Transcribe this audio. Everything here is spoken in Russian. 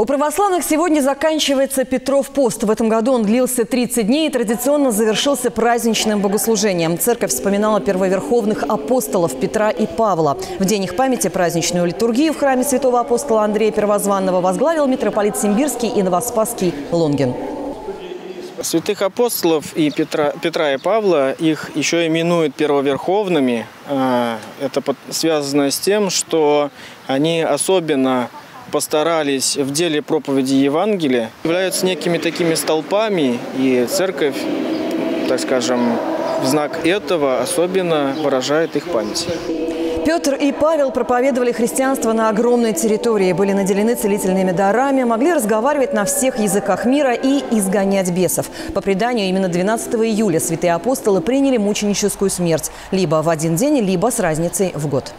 У православных сегодня заканчивается Петров пост. В этом году он длился 30 дней и традиционно завершился праздничным богослужением. Церковь вспоминала первоверховных апостолов Петра и Павла. В день их памяти праздничную литургию в храме святого апостола Андрея Первозванного возглавил митрополит Симбирский и Новоспасский Лонгин. Святых апостолов и Петра, Петра и Павла, их еще именуют первоверховными. А, это связано с тем, что они особенно постарались в деле проповеди Евангелия, являются некими такими столпами, и церковь, так скажем, в знак этого особенно выражает их память. Петр и Павел проповедовали христианство на огромной территории, были наделены целительными дарами, могли разговаривать на всех языках мира и изгонять бесов. По преданию, именно 12 июля святые апостолы приняли мученическую смерть либо в один день, либо с разницей в год.